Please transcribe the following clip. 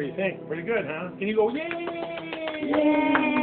What do you think? Pretty good, huh? Can you go, yay? Yay!